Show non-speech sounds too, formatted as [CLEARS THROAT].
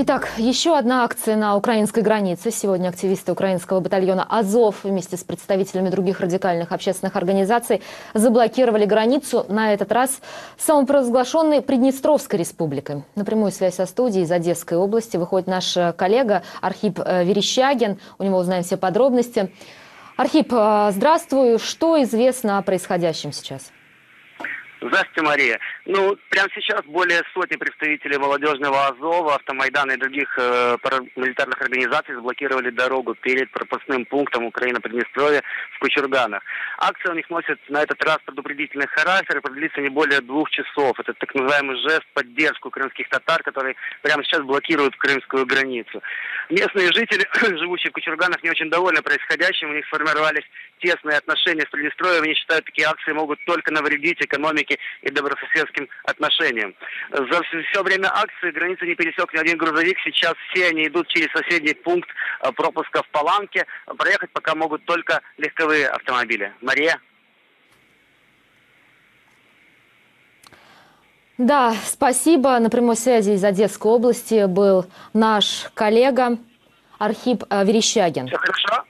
Итак, еще одна акция на украинской границе. Сегодня активисты украинского батальона «Азов» вместе с представителями других радикальных общественных организаций заблокировали границу, на этот раз самопровозглашенной Приднестровской республикой. На прямую связь со студией из Одесской области выходит наш коллега Архип э, Верещагин. У него узнаем все подробности. Архип, э, здравствуй. Что известно о происходящем сейчас? Здравствуйте, Мария. Ну, прямо сейчас более сотни представителей молодежного Азова, Автомайдана и других э, парамилитарных организаций заблокировали дорогу перед пропускным пунктом Украина-Приднестровье в Кучурганах. Акция у них носит на этот раз предупредительный характер и продлится не более двух часов. Это так называемый жест поддержку крымских татар, которые прямо сейчас блокируют крымскую границу. Местные жители, [CLEARS THROAT] живущие в Кучурганах, не очень довольны происходящим. У них сформировались тесные отношения с Приднестровьем. Они считают, такие акции могут только навредить экономике экономике и добрососедским отношениям. За все время акции границы не пересек ни один грузовик. Сейчас все они идут через соседний пункт э, пропуска в Паланке. Проехать пока могут только легковые автомобили. Мария? Да, спасибо. На прямой связи из Одесской области был наш коллега Архип э, Верещагин. Все хорошо?